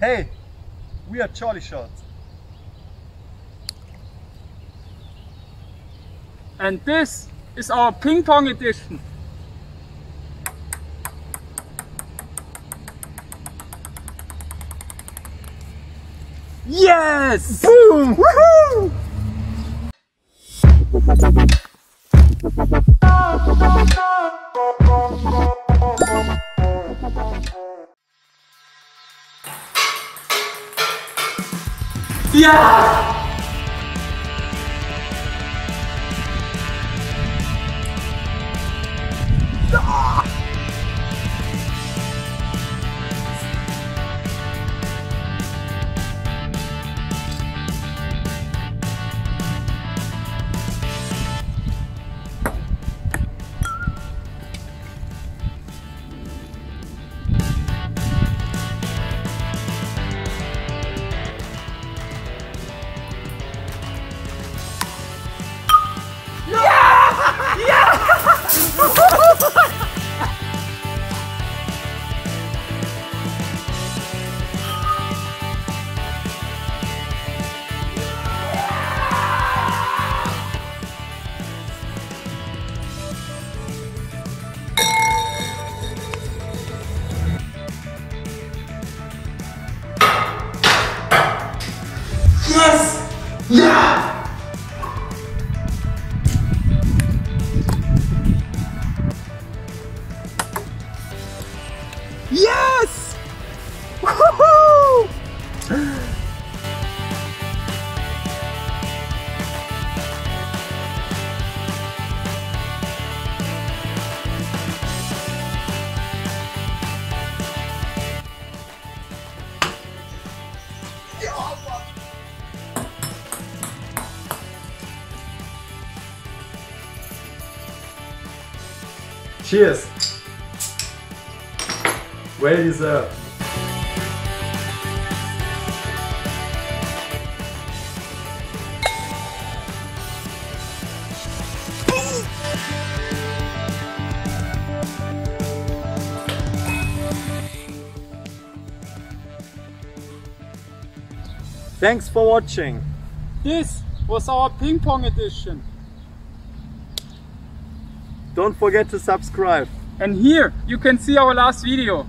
Hey, we are JollyShots. And this is our ping pong edition. Yes! Boom! Woohoo! Yeah! Yes! Yeah! Cheers! Well deserved. Uh, Thanks for watching. This was our ping pong edition. Don't forget to subscribe. And here you can see our last video.